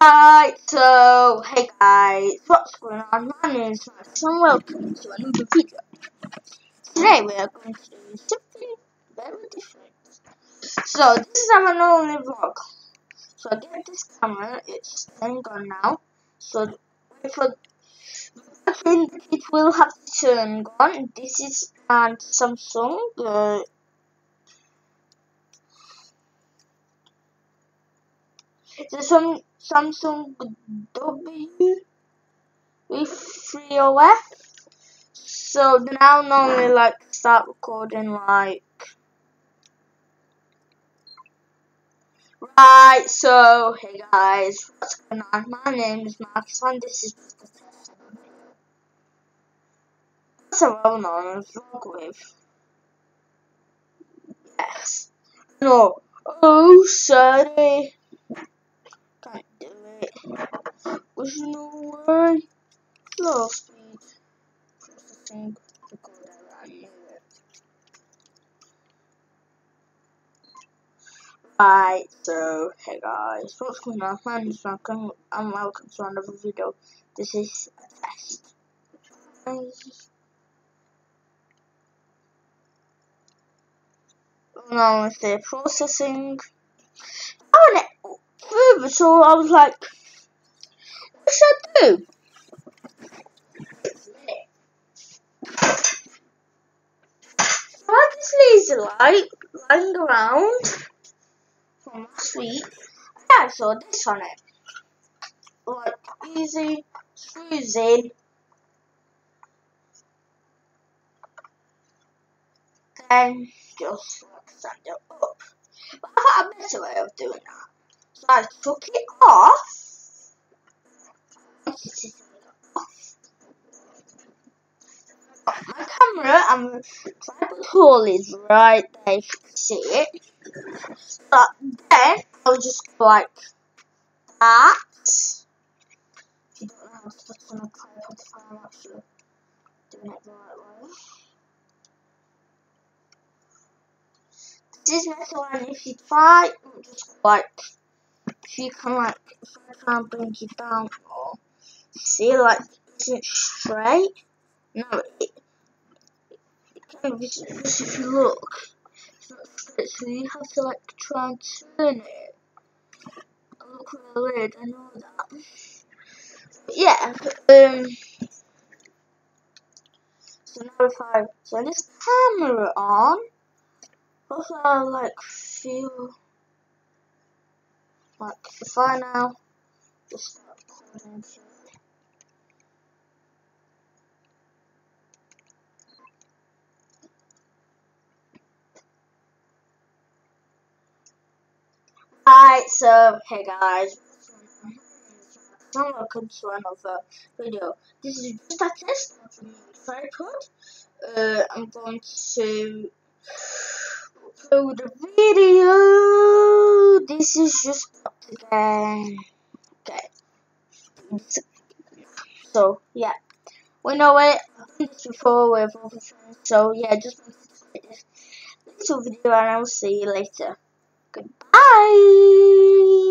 Right, so, hey guys, what's going on? My name is Max and welcome to another video. Today we are going to do something very different. So, this is our only vlog. So, I get this camera, it's then gone now. So, for I think it will have to turn on. This is an Samsung. Uh, This one Samsung W V3OF. So now normally like start recording like Right, so hey guys, what's going on? My name is Marcus and this is just a test That's a well known vlog with Yes. No. Oh sorry. Can't do it. Way. Low speed. Processing. Recorder. I. Right, so, hey guys, what's going on? My name is Malcolm, and welcome to another video. This is a test. Now the processing. I want it further, so I was like, do? I this laser light lying around from last week. I saw this on it. Like easy in. Then just like stand it up. But I had a better way of doing that. So I took it off. My camera and tripod hole is right there, you can see it. But then I'll just go like that. If you don't know how to on a tripod, I'm doing it the right way. This is metal if you try, just like, if you can like, if I and bring it down more, see like, isn't straight? No, it, it kind of if you look, it's not straight, so you have to like try and turn it. I look really weird, I know that. But yeah, um, so now if I turn this camera on, also, I like feel like if I now just start recording Alright, so hey guys, welcome to another video. This is just a test of the tripod. Uh, I'm going to upload a video. This is just again. Okay. So yeah, we know it. I've done this before with other friends. So yeah, just wanted this little video, and I'll see you later. Goodbye.